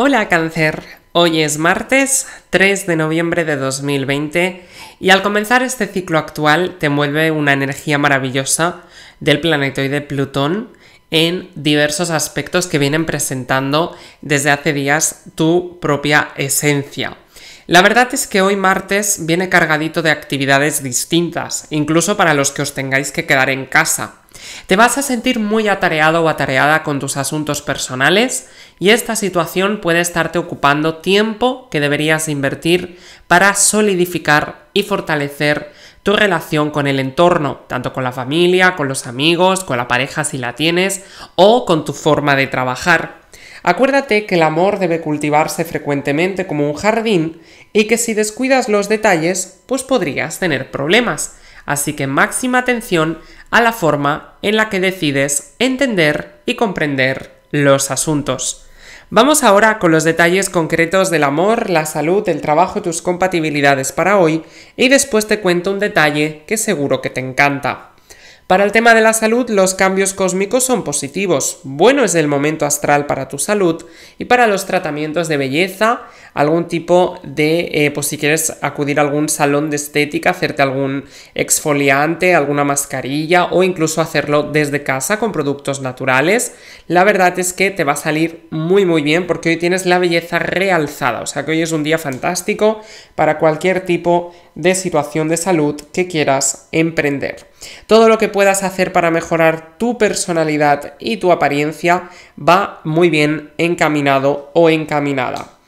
Hola cáncer, hoy es martes 3 de noviembre de 2020 y al comenzar este ciclo actual te mueve una energía maravillosa del planetoide Plutón en diversos aspectos que vienen presentando desde hace días tu propia esencia. La verdad es que hoy martes viene cargadito de actividades distintas, incluso para los que os tengáis que quedar en casa. Te vas a sentir muy atareado o atareada con tus asuntos personales y esta situación puede estarte ocupando tiempo que deberías invertir para solidificar y fortalecer tu relación con el entorno, tanto con la familia, con los amigos, con la pareja si la tienes o con tu forma de trabajar. Acuérdate que el amor debe cultivarse frecuentemente como un jardín y que si descuidas los detalles, pues podrías tener problemas. Así que máxima atención a la forma en la que decides entender y comprender los asuntos. Vamos ahora con los detalles concretos del amor, la salud, el trabajo y tus compatibilidades para hoy y después te cuento un detalle que seguro que te encanta. Para el tema de la salud, los cambios cósmicos son positivos. Bueno es el momento astral para tu salud y para los tratamientos de belleza, algún tipo de, eh, pues si quieres acudir a algún salón de estética, hacerte algún exfoliante, alguna mascarilla o incluso hacerlo desde casa con productos naturales, la verdad es que te va a salir muy muy bien porque hoy tienes la belleza realzada. O sea que hoy es un día fantástico para cualquier tipo de situación de salud que quieras emprender. Todo lo que puedas hacer para mejorar tu personalidad y tu apariencia va muy bien encaminado o encaminada.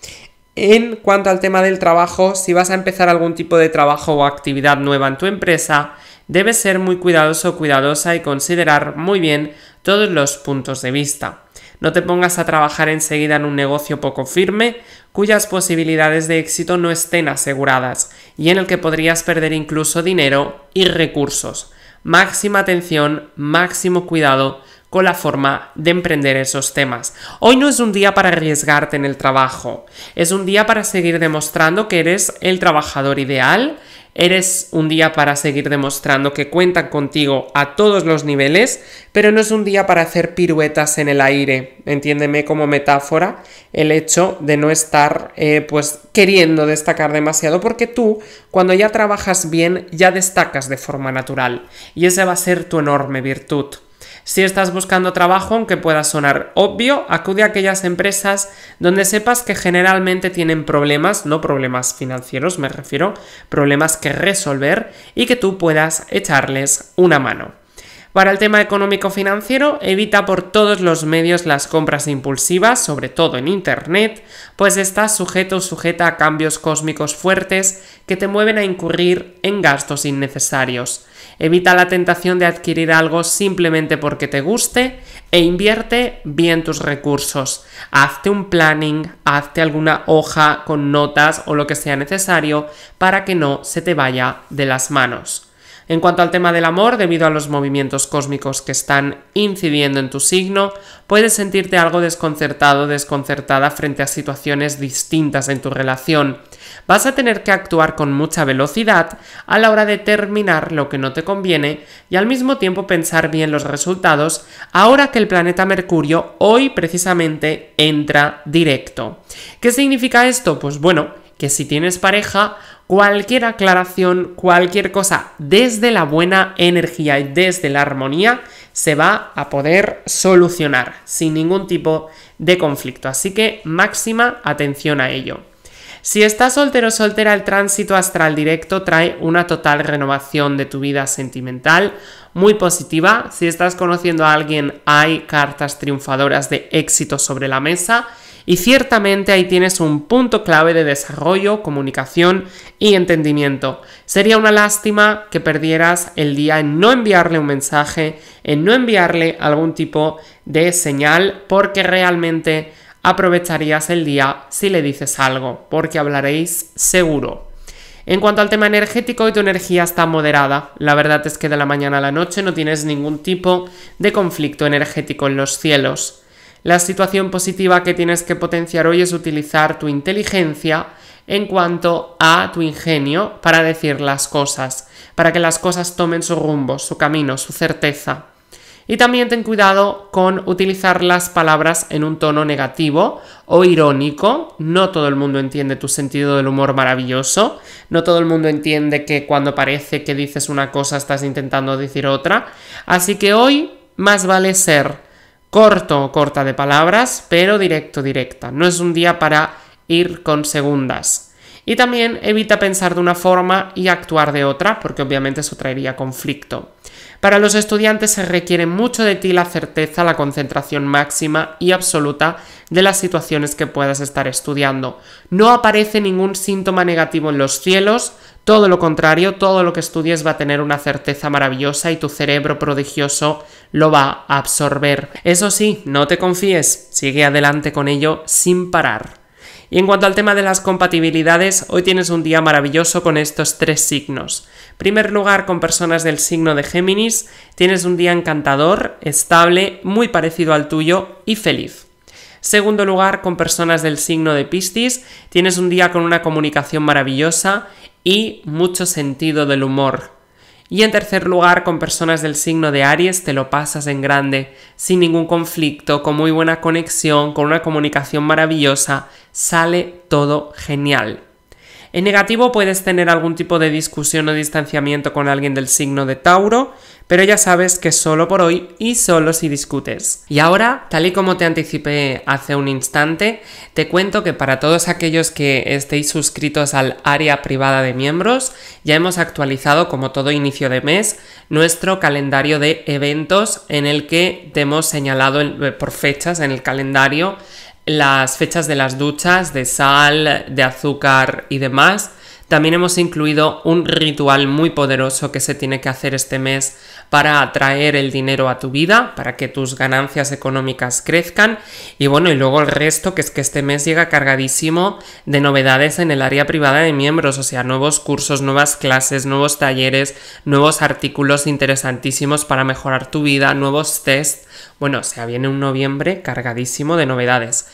En cuanto al tema del trabajo, si vas a empezar algún tipo de trabajo o actividad nueva en tu empresa, debes ser muy cuidadoso o cuidadosa y considerar muy bien todos los puntos de vista. No te pongas a trabajar enseguida en un negocio poco firme, cuyas posibilidades de éxito no estén aseguradas y en el que podrías perder incluso dinero y recursos máxima atención, máximo cuidado con la forma de emprender esos temas. Hoy no es un día para arriesgarte en el trabajo, es un día para seguir demostrando que eres el trabajador ideal, Eres un día para seguir demostrando que cuentan contigo a todos los niveles, pero no es un día para hacer piruetas en el aire. Entiéndeme como metáfora el hecho de no estar eh, pues queriendo destacar demasiado, porque tú cuando ya trabajas bien ya destacas de forma natural y esa va a ser tu enorme virtud. Si estás buscando trabajo, aunque pueda sonar obvio, acude a aquellas empresas donde sepas que generalmente tienen problemas, no problemas financieros, me refiero, problemas que resolver y que tú puedas echarles una mano. Para el tema económico-financiero, evita por todos los medios las compras impulsivas, sobre todo en Internet, pues estás sujeto o sujeta a cambios cósmicos fuertes que te mueven a incurrir en gastos innecesarios. Evita la tentación de adquirir algo simplemente porque te guste e invierte bien tus recursos. Hazte un planning, hazte alguna hoja con notas o lo que sea necesario para que no se te vaya de las manos. En cuanto al tema del amor, debido a los movimientos cósmicos que están incidiendo en tu signo, puedes sentirte algo desconcertado, desconcertada frente a situaciones distintas en tu relación. Vas a tener que actuar con mucha velocidad a la hora de terminar lo que no te conviene y al mismo tiempo pensar bien los resultados ahora que el planeta Mercurio hoy precisamente entra directo. ¿Qué significa esto? Pues bueno, que si tienes pareja, cualquier aclaración, cualquier cosa desde la buena energía y desde la armonía se va a poder solucionar sin ningún tipo de conflicto. Así que máxima atención a ello. Si estás soltero o soltera, el tránsito astral directo trae una total renovación de tu vida sentimental muy positiva. Si estás conociendo a alguien, hay cartas triunfadoras de éxito sobre la mesa y ciertamente ahí tienes un punto clave de desarrollo, comunicación y entendimiento. Sería una lástima que perdieras el día en no enviarle un mensaje, en no enviarle algún tipo de señal, porque realmente aprovecharías el día si le dices algo, porque hablaréis seguro. En cuanto al tema energético, hoy tu energía está moderada. La verdad es que de la mañana a la noche no tienes ningún tipo de conflicto energético en los cielos. La situación positiva que tienes que potenciar hoy es utilizar tu inteligencia en cuanto a tu ingenio para decir las cosas, para que las cosas tomen su rumbo, su camino, su certeza. Y también ten cuidado con utilizar las palabras en un tono negativo o irónico. No todo el mundo entiende tu sentido del humor maravilloso. No todo el mundo entiende que cuando parece que dices una cosa estás intentando decir otra. Así que hoy más vale ser corto o corta de palabras, pero directo, directa. No es un día para ir con segundas. Y también evita pensar de una forma y actuar de otra, porque obviamente eso traería conflicto. Para los estudiantes se requiere mucho de ti la certeza, la concentración máxima y absoluta de las situaciones que puedas estar estudiando. No aparece ningún síntoma negativo en los cielos, todo lo contrario, todo lo que estudies va a tener una certeza maravillosa y tu cerebro prodigioso lo va a absorber. Eso sí, no te confíes, sigue adelante con ello sin parar. Y en cuanto al tema de las compatibilidades, hoy tienes un día maravilloso con estos tres signos. Primer lugar, con personas del signo de Géminis, tienes un día encantador, estable, muy parecido al tuyo y feliz. Segundo lugar, con personas del signo de Piscis, tienes un día con una comunicación maravillosa y mucho sentido del humor. Y en tercer lugar, con personas del signo de Aries te lo pasas en grande, sin ningún conflicto, con muy buena conexión, con una comunicación maravillosa, sale todo genial. En negativo puedes tener algún tipo de discusión o distanciamiento con alguien del signo de Tauro, pero ya sabes que solo por hoy y solo si discutes. Y ahora, tal y como te anticipé hace un instante, te cuento que para todos aquellos que estéis suscritos al área privada de miembros, ya hemos actualizado, como todo inicio de mes, nuestro calendario de eventos en el que te hemos señalado por fechas en el calendario las fechas de las duchas, de sal, de azúcar y demás. También hemos incluido un ritual muy poderoso que se tiene que hacer este mes para atraer el dinero a tu vida, para que tus ganancias económicas crezcan. Y bueno, y luego el resto, que es que este mes llega cargadísimo de novedades en el área privada de miembros, o sea, nuevos cursos, nuevas clases, nuevos talleres, nuevos artículos interesantísimos para mejorar tu vida, nuevos tests bueno, o sea, viene un noviembre cargadísimo de novedades.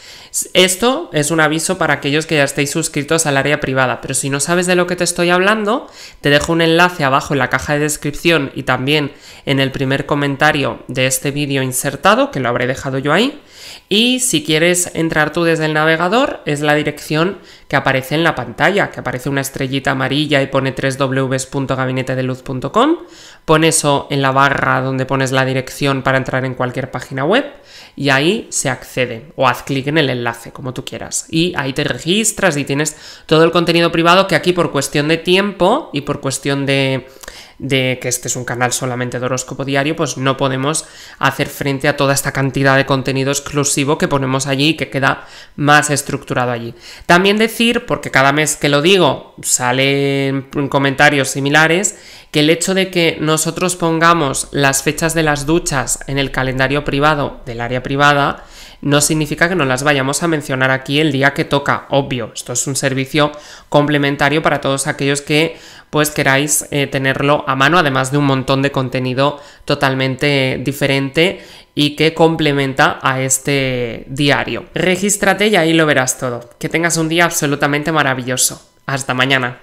Esto es un aviso para aquellos que ya estéis suscritos al área privada, pero si no sabes de lo que te estoy hablando, te dejo un enlace abajo en la caja de descripción y también en el primer comentario de este vídeo insertado, que lo habré dejado yo ahí. Y si quieres entrar tú desde el navegador, es la dirección que aparece en la pantalla, que aparece una estrellita amarilla y pone www.gabinetedeluz.com. Pon eso en la barra donde pones la dirección para entrar en cualquier página web y ahí se accede o haz clic en el enlace, como tú quieras. Y ahí te registras y tienes todo el contenido privado que aquí por cuestión de tiempo y por cuestión de de que este es un canal solamente de horóscopo diario, pues no podemos hacer frente a toda esta cantidad de contenido exclusivo que ponemos allí y que queda más estructurado allí. También decir, porque cada mes que lo digo salen comentarios similares, que el hecho de que nosotros pongamos las fechas de las duchas en el calendario privado del área privada, no significa que no las vayamos a mencionar aquí el día que toca, obvio, esto es un servicio complementario para todos aquellos que pues queráis eh, tenerlo a mano, además de un montón de contenido totalmente diferente y que complementa a este diario. Regístrate y ahí lo verás todo. Que tengas un día absolutamente maravilloso. Hasta mañana.